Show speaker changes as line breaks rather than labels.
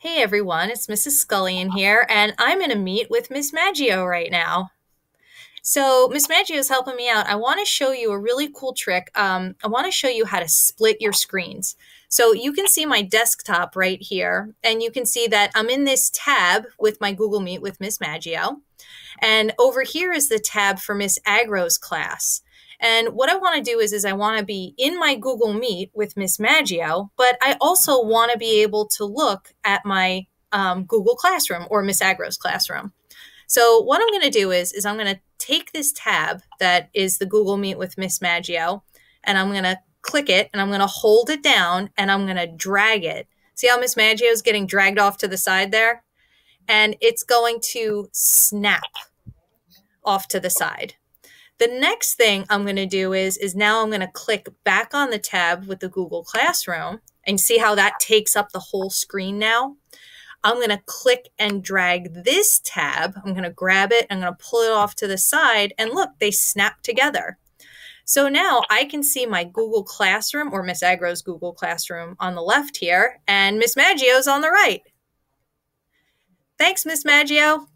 Hey everyone, it's Mrs. Scully Scullion here, and I'm in a meet with Miss Maggio right now. So Miss Maggio is helping me out. I want to show you a really cool trick. Um, I want to show you how to split your screens. So you can see my desktop right here, and you can see that I'm in this tab with my Google Meet with Miss Maggio. And over here is the tab for Miss Agro's class. And what I want to do is, is I want to be in my Google Meet with Miss Maggio, but I also want to be able to look at my um, Google Classroom or Miss Agro's classroom. So what I'm going to do is, is I'm going to take this tab that is the Google Meet with Miss Maggio, and I'm going to click it, and I'm going to hold it down, and I'm going to drag it. See how Miss Maggio is getting dragged off to the side there? And it's going to snap off to the side. The next thing I'm going to do is, is now I'm going to click back on the tab with the Google Classroom and see how that takes up the whole screen now. I'm going to click and drag this tab. I'm going to grab it. I'm going to pull it off to the side and look, they snap together. So now I can see my Google Classroom or Miss Agro's Google Classroom on the left here and Miss Maggio's on the right. Thanks, Miss Maggio.